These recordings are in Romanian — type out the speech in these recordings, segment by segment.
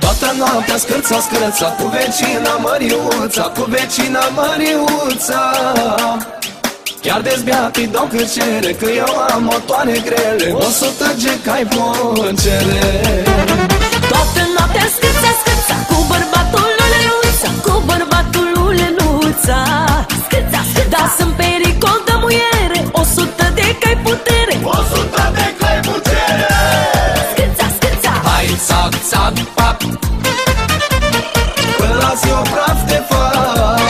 Toată noaptea scârța, scârța Cu vecina Măriuța Cu vecina Măriuța. Chiar dezbiat-i dau cât cere Că eu am motoane grele O sută gecai poncere Toată noaptea scârța, scârța Cu bărbatul Lenuța Cu bărbatul Lenuța Scârța, scârța Da, sunt pericol de muiere O sută de cai putere Până la zi o praf de fapt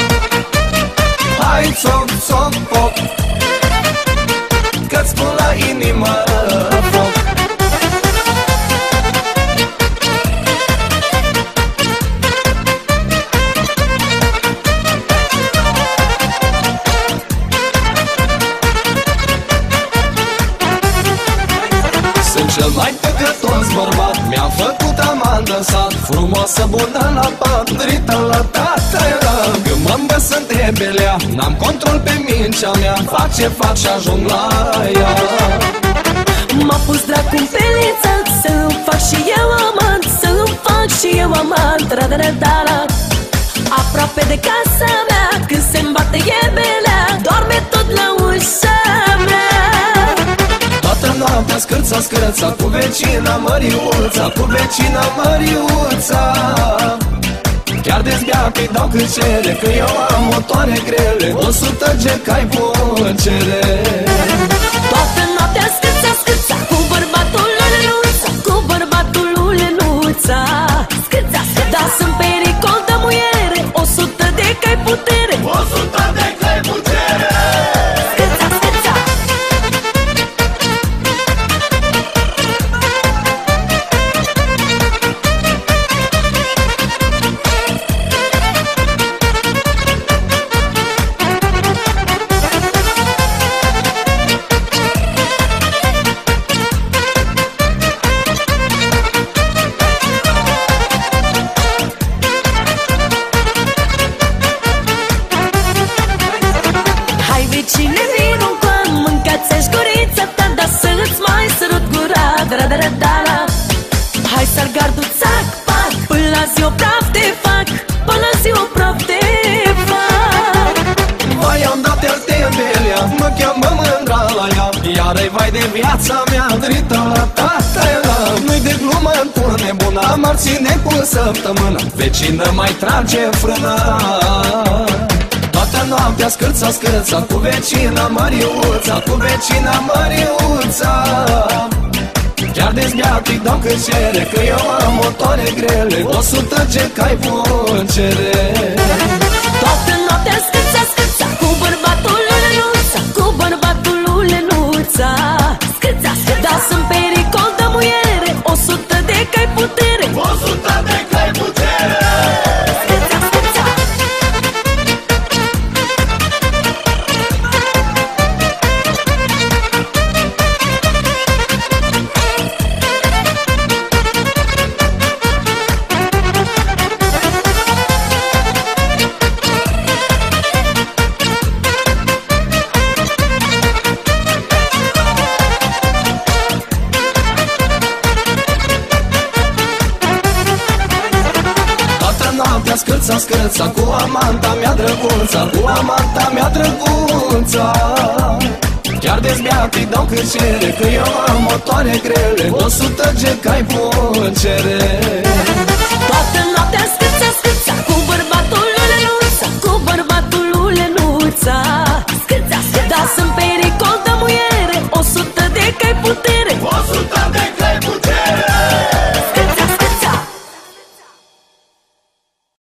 Hai, țoc, țoc, pop. Că-ți pun la inimă cel mai păcătos bărbat Mi-am făcut amandă sat. Frumoasă, bună la pat Drită la tată eram Când mă-mi sunt de belea N-am control pe mincea mea. Fac ce fac și ajung la ea. M-a pus dracu în peliță Să-mi fac și eu amant Să-mi fac și eu amant. Ra da da da da. Aproape de casa mea Când se-mi bate iebelea noaptea scârța, scârța Cu vecina Măriuța Cu vecina Măriuța. Chiar dezbiat îi dau cât cere Că eu am motoare grele O sută gecai poncere ea Iar-i vai de viața mea Drită la tata era Nu-i de glumă într-un nebun Am ar ține cu săptămână. Vecină mai trage frâna Toată noaptea scârța, scârța Cu vecina Măriuța Cu vecina Măriuța Chiar dezbiat îi dau cât cere Că eu am motoare grele O sută gecai poncere Toată Toată noaptea scârța, scârța Cu amanta mea drăguța Cu amanta mea drăguța Chiar dezbiat îi dau cât cere Că eu am motoare grele O sută gecai poncere